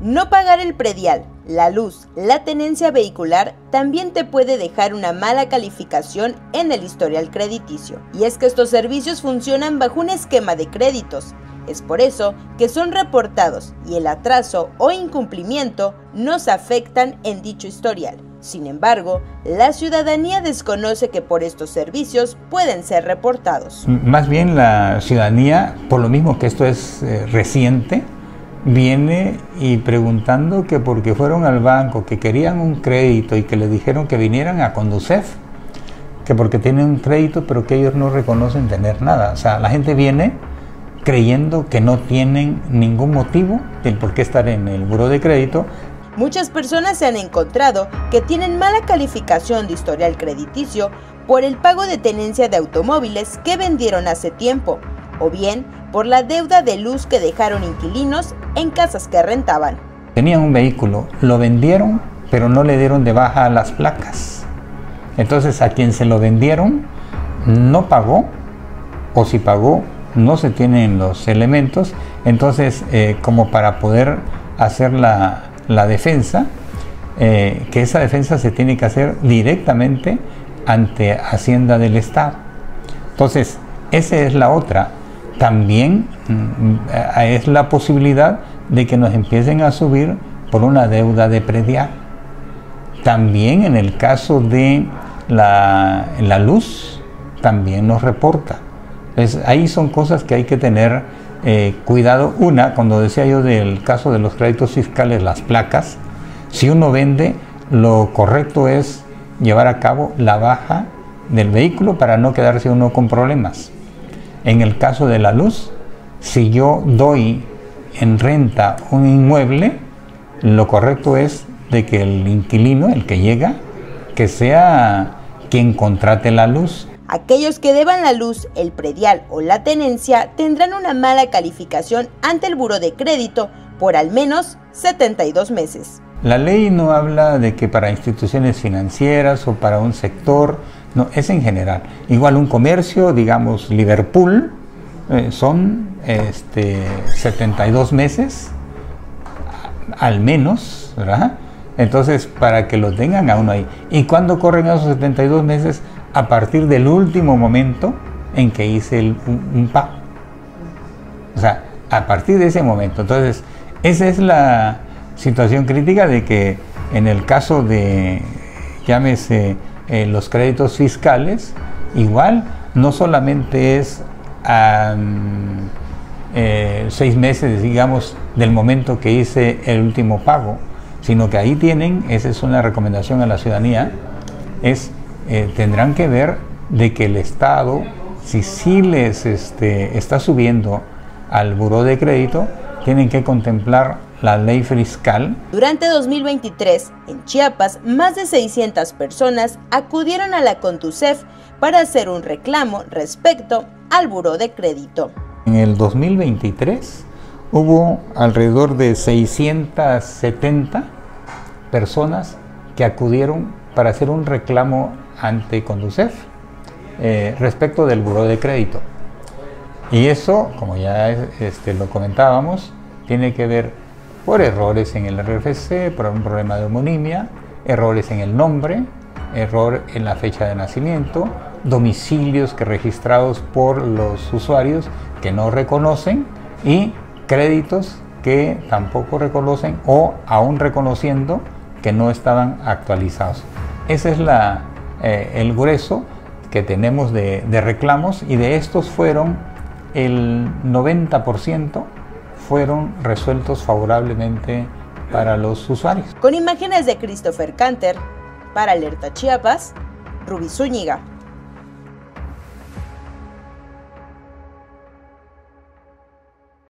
No pagar el predial, la luz, la tenencia vehicular también te puede dejar una mala calificación en el historial crediticio. Y es que estos servicios funcionan bajo un esquema de créditos. Es por eso que son reportados y el atraso o incumplimiento nos afectan en dicho historial. Sin embargo, la ciudadanía desconoce que por estos servicios pueden ser reportados. Más bien la ciudadanía, por lo mismo que esto es eh, reciente, viene y preguntando que porque fueron al banco, que querían un crédito y que le dijeron que vinieran a Conducef, que porque tienen un crédito pero que ellos no reconocen tener nada. O sea, la gente viene creyendo que no tienen ningún motivo del por qué estar en el buro de crédito. Muchas personas se han encontrado que tienen mala calificación de historial crediticio por el pago de tenencia de automóviles que vendieron hace tiempo, o bien por la deuda de luz que dejaron inquilinos en casas que rentaban. Tenían un vehículo, lo vendieron, pero no le dieron de baja a las placas. Entonces a quien se lo vendieron no pagó, o si pagó, no se tienen los elementos. Entonces, eh, como para poder hacer la, defensa, eh, que esa defensa se tiene que hacer directamente ante Hacienda del Estado. Entonces, esa es la otra también mm, es la posibilidad de que nos empiecen a subir por una deuda de predial. También en el caso de la, luz, también nos reporta. ahí son cosas que hay que tener eh, cuidado. Una, cuando decía yo del caso de los créditos fiscales, las placas, si uno vende, lo correcto es llevar a cabo la baja del vehículo para no quedarse uno con problemas. En el caso de la luz, si yo doy en renta un inmueble, lo correcto es de que el inquilino, el que llega, que sea quien contrate la luz. Aquellos que deban la luz, el predial o la tenencia tendrán una mala calificación ante el buro de crédito por al menos 72 meses. La ley no habla de que para instituciones financieras o para un sector no, es en general. Igual un comercio, digamos Liverpool, eh, son este, 72 meses, al menos, ¿verdad? Entonces, para que lo tengan a uno ahí. ¿Y cuándo corren esos 72 meses? A partir del último momento en que hice el, un, pago. O sea, a partir de ese momento. Entonces, esa es la situación crítica de que en el caso de, llámese, los créditos fiscales, igual no solamente es eh, seis meses, digamos, del momento que hice el último pago, sino que ahí tienen, esa es una recomendación a la ciudadanía, es eh, tendrán que ver de que el Estado, si sí les este, está subiendo al buró de crédito, tienen que contemplar la ley fiscal. Durante 2023, en Chiapas, más de 600 personas acudieron a la Contusef para hacer un reclamo respecto al buró de crédito. En el 2023 hubo alrededor de 670 personas que acudieron para hacer un reclamo ante Conducef eh, respecto del buró de crédito. Y eso, como ya este, lo comentábamos, tiene que ver por errores en el RFC, por un problema de homonimia, errores en el nombre, error en la fecha de nacimiento, domicilios que registrados por los usuarios que no reconocen y créditos que tampoco reconocen o aún reconociendo que no estaban actualizados. Ese es eh, el grueso que tenemos de, de reclamos y de estos fueron el 90% fueron resueltos favorablemente para los usuarios. Con imágenes de Christopher Canter, para Alerta Chiapas, Rubí Zúñiga.